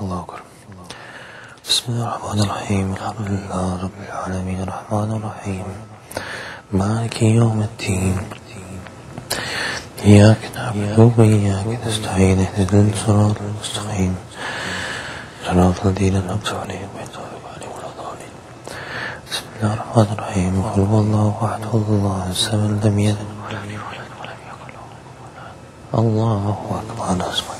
الله أكبر. بسم الله الرحمن الرحيم. الحمد لله رب العالمين. الرحمن الرحيم. مالك يوم الدين. إياك نعبد وإياك نستعين. اهدنا الصراط المستقيم. صراط الذين أنعمت عليهم غير عليهم ولا الضالين. بسم الله الرحمن الرحيم. قل هو الله أحد. الله الصمد لم يلد ولم يولد ولم يكن له كفوا أحد الله أكبر. أسمع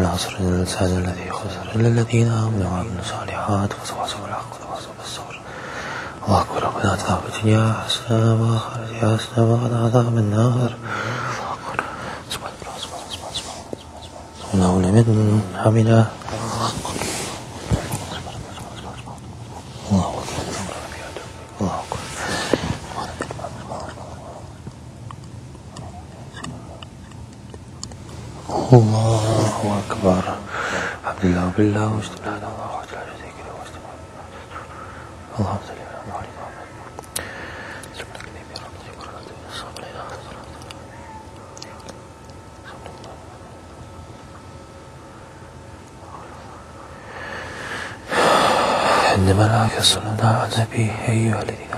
العصر إن الإنسان الذي خسر إلا الذين آمنوا وعملوا الصالحات وتواصوا بالحق وتواصوا بالصبر. الله أكبر ربنا في الدنيا حسنة وآخرة حسنة وقنا عذاب النار. الله لمن حمده الله الله أكبر. الحمد لله بالله الله وحده لا شريك له اللهم صل على محمد وعلى آله عندما لا يصل على النبي أيها الذين